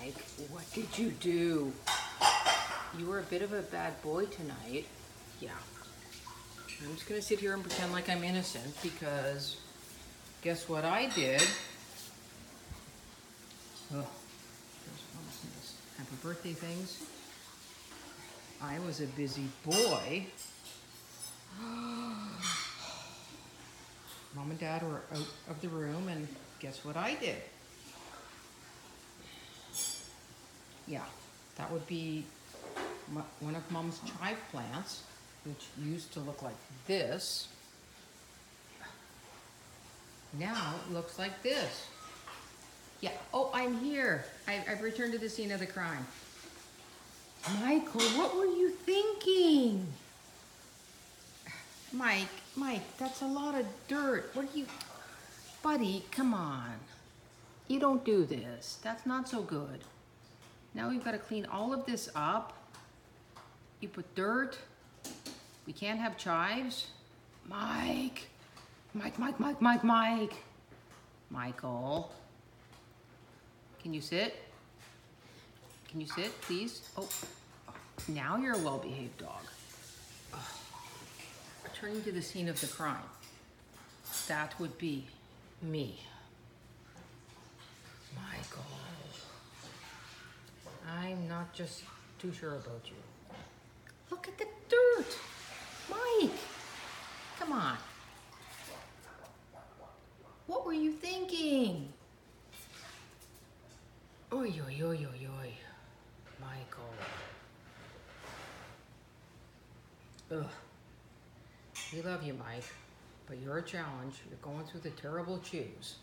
Mike, what did you do? You were a bit of a bad boy tonight. Yeah. I'm just gonna sit here and pretend like I'm innocent because guess what I did? Oh, of happy birthday things. I was a busy boy. Mom and Dad were out of the room, and guess what I did? Yeah, that would be one of Mom's chive plants, which used to look like this. Now it looks like this. Yeah, oh, I'm here. I, I've returned to the scene of the crime. Michael, what were you thinking? Mike, Mike, that's a lot of dirt. What are you. Buddy, come on. You don't do this. That's not so good. Now we've got to clean all of this up. You put dirt. We can't have chives. Mike. Mike, Mike, Mike, Mike, Mike. Michael. Can you sit? Can you sit, please? Oh, now you're a well-behaved dog. Returning to the scene of the crime. That would be me. Michael. Just too sure about you. Look at the dirt. Mike. Come on. What were you thinking? Oy, oy, oy, oy, oy. Michael. Ugh. We love you, Mike, but you're a challenge. You're going through the terrible chews.